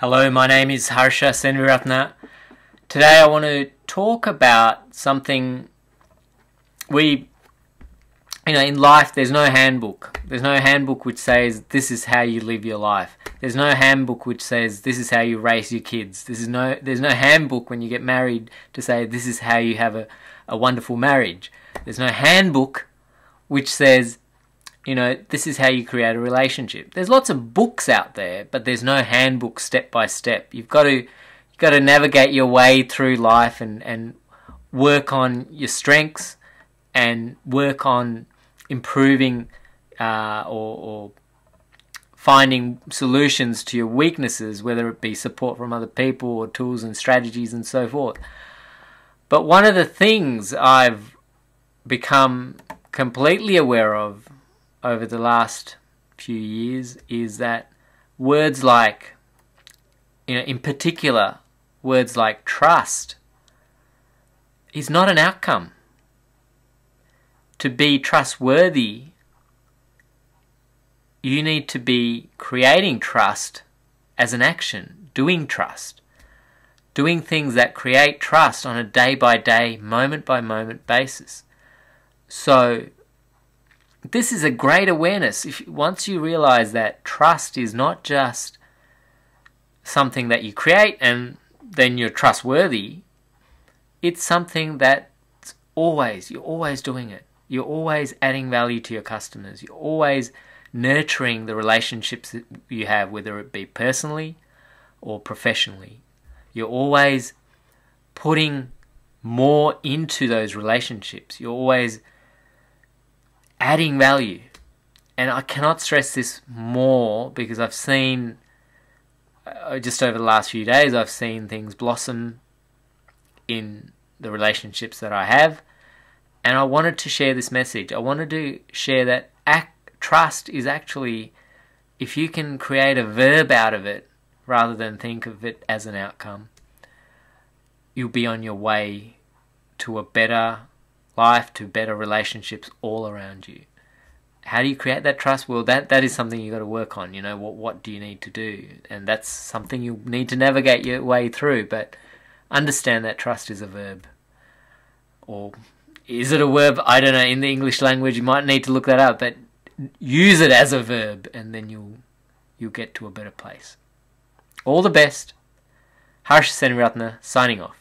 Hello, my name is Harsha Senviratna. Today I want to talk about something we, you know, in life there's no handbook. There's no handbook which says this is how you live your life. There's no handbook which says this is how you raise your kids. This is no, there's no handbook when you get married to say this is how you have a, a wonderful marriage. There's no handbook which says you know, this is how you create a relationship. There's lots of books out there, but there's no handbook step by step. You've got to you've got to navigate your way through life and, and work on your strengths and work on improving uh, or, or finding solutions to your weaknesses, whether it be support from other people or tools and strategies and so forth. But one of the things I've become completely aware of over the last few years is that words like, you know, in particular, words like trust is not an outcome. To be trustworthy, you need to be creating trust as an action, doing trust, doing things that create trust on a day by day, moment by moment basis. So, this is a great awareness. If once you realize that trust is not just something that you create and then you're trustworthy, it's something that's always you're always doing it. You're always adding value to your customers. You're always nurturing the relationships that you have, whether it be personally or professionally. You're always putting more into those relationships. You're always adding value. And I cannot stress this more because I've seen, uh, just over the last few days, I've seen things blossom in the relationships that I have. And I wanted to share this message. I wanted to share that act, trust is actually, if you can create a verb out of it rather than think of it as an outcome, you'll be on your way to a better life to better relationships all around you. How do you create that trust? Well, that, that is something you've got to work on. You know, what, what do you need to do? And that's something you need to navigate your way through. But understand that trust is a verb. Or is it a verb? I don't know. In the English language, you might need to look that up. But use it as a verb, and then you'll you'll get to a better place. All the best. Harsha Senratna signing off.